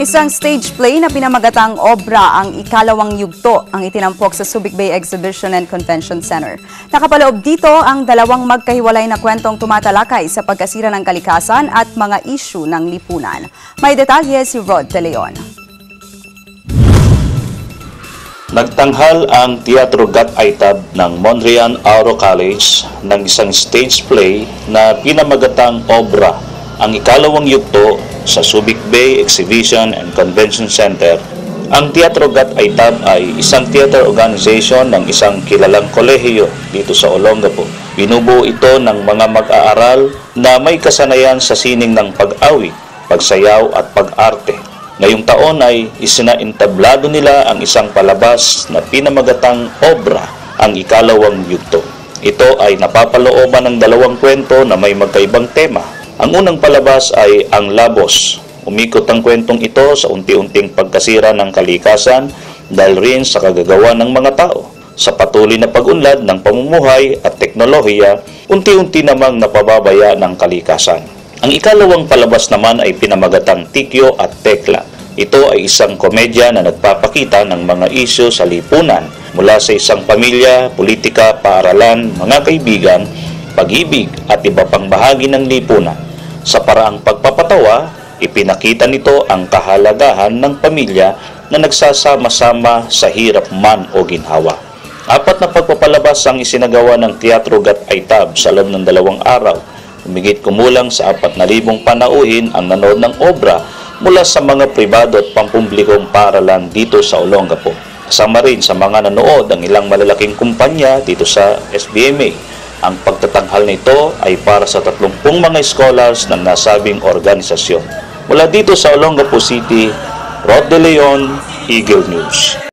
Isang stage play na pinamagatang obra ang ikalawang yugto ang itinampok sa Subic Bay Exhibition and Convention Center. Nakapaloob dito ang dalawang magkahiwalay na kwentong tumatalakay sa pagkasira ng kalikasan at mga isyu ng lipunan. May detalye si Rod De Leon. Nagtanghal ang Teatro Gat Aitab ng Monrean Auro College ng isang stage play na pinamagatang obra ang ikalawang yugto sa Subic Bay Exhibition and Convention Center. Ang Teatro Gat Aitab ay isang theater organization ng isang kilalang kolehiyo dito sa Olongapo. Binubuo ito ng mga mag-aaral na may kasanayan sa sining ng pag-awit, pagsayaw at pag-arte. Ngayong taon ay isinaintablado nila ang isang palabas na pinamagatang obra ang ikalawang yugto. Ito ay napapalooban ng dalawang kwento na may magkaibang tema. Ang unang palabas ay Ang Labos. Umikot ang kwentong ito sa unti-unting pagkasira ng kalikasan dahil rin sa kagagawa ng mga tao. Sa patuloy na pag-unlad ng pamumuhay at teknolohiya, unti-unti namang napababaya ng kalikasan. Ang ikalawang palabas naman ay pinamagatang Tikyo at Tekla. Ito ay isang komedya na nagpapakita ng mga isyu sa lipunan mula sa isang pamilya, politika, paaralan, mga kaibigan, pag-ibig at iba pang bahagi ng lipunan. Sa paraang pagpapatawa, ipinakita nito ang kahalagahan ng pamilya na nagsasama-sama sa hirap man o ginhawa. Apat na pagpapalabas ang isinagawa ng Teatro Gat Aitab sa loob ng dalawang araw. Humigit kumulang sa 4,000 panauhin ang nanood ng obra mula sa mga pribado at pampublikong paralan dito sa Olongapo. Kasama rin sa mga nanood ang ilang malalaking kumpanya dito sa SBMA. Ang pagtatanghal nito ay para sa 30 mga scholars ng nasabing organisasyon. Mula dito sa Olongapo City, Rod De Leon, Eagle News.